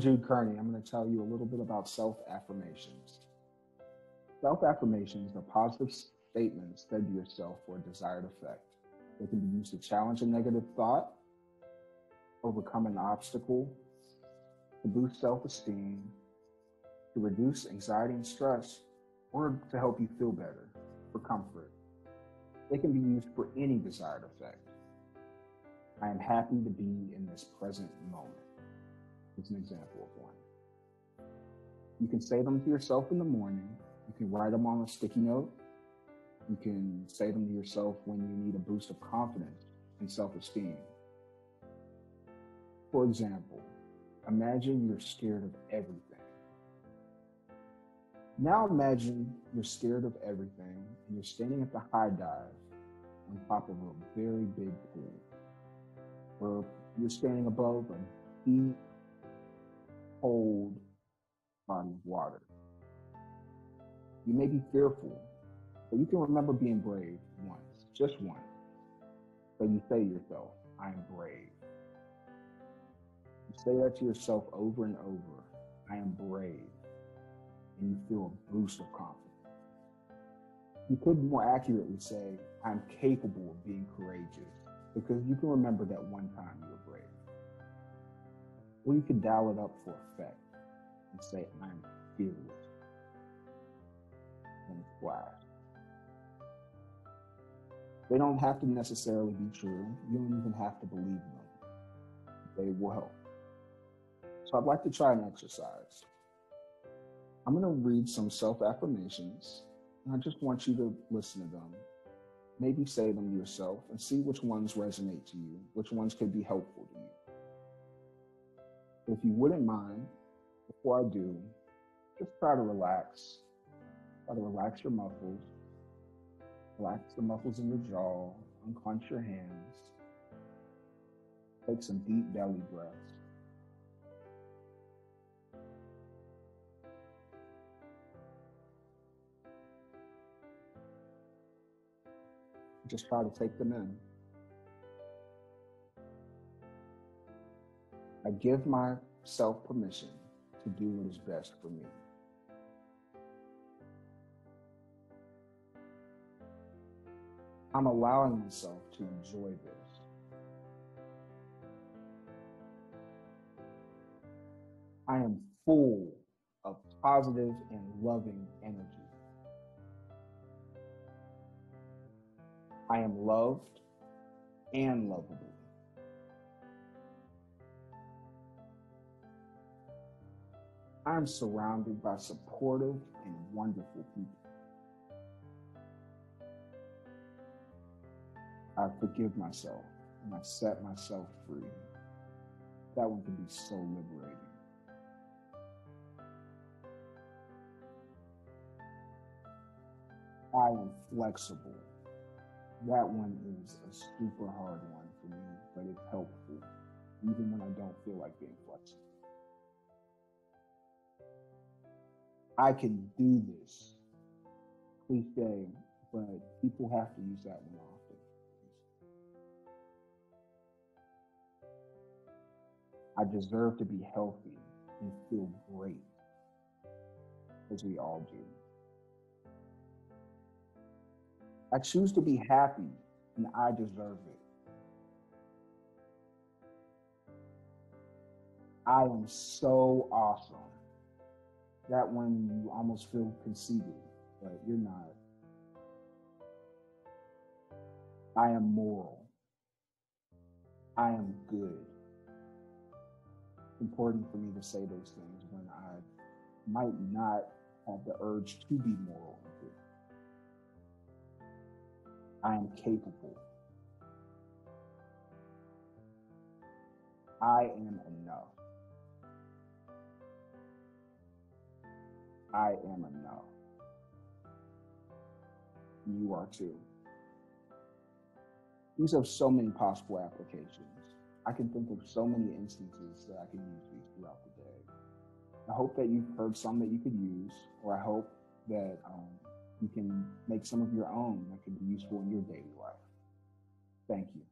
journey, I'm going to tell you a little bit about self affirmations. Self affirmations are positive statements said to yourself for a desired effect. They can be used to challenge a negative thought, overcome an obstacle, to boost self esteem, to reduce anxiety and stress, or to help you feel better, for comfort. They can be used for any desired effect. I am happy to be in this present moment. It's an example of one. You can say them to yourself in the morning. You can write them on a sticky note. You can say them to yourself when you need a boost of confidence and self esteem. For example, imagine you're scared of everything. Now imagine you're scared of everything and you're standing at the high dive on top of a very big pool. Or you're standing above a deep, cold body of water. You may be fearful, but you can remember being brave once, just once. So you say to yourself, I am brave. You say that to yourself over and over I am brave and you feel a boost of confidence. You could more accurately say, I'm capable of being courageous because you can remember that one time you were brave. Or you can dial it up for effect and say, I'm fearless. And flash. They don't have to necessarily be true. You don't even have to believe them. They will help. So I'd like to try an exercise. I'm going to read some self affirmations, and I just want you to listen to them. Maybe say them to yourself and see which ones resonate to you, which ones could be helpful. If you wouldn't mind, before I do, just try to relax. Try to relax your muscles. Relax the muscles in your jaw. Unclench your hands. Take some deep belly breaths. Just try to take them in. I give myself permission to do what is best for me. I'm allowing myself to enjoy this. I am full of positive and loving energy. I am loved and lovable. I am surrounded by supportive and wonderful people. I forgive myself and I set myself free. That one can be so liberating. I am flexible that one is a super hard one for me, but it's helpful, even when I don't feel like being flexible. I can do this. Cliche, but people have to use that one often. I deserve to be healthy and feel great, as we all do. I choose to be happy and I deserve it. I am so awesome. That one you almost feel conceited, but you're not. I am moral. I am good. It's important for me to say those things when I might not have the urge to be moral I am capable. I am enough. I am enough. You are too. These have so many possible applications. I can think of so many instances that I can use these throughout the day. I hope that you've heard some that you could use, or I hope that um, you can make some of your own that can be useful in your daily life. Thank you.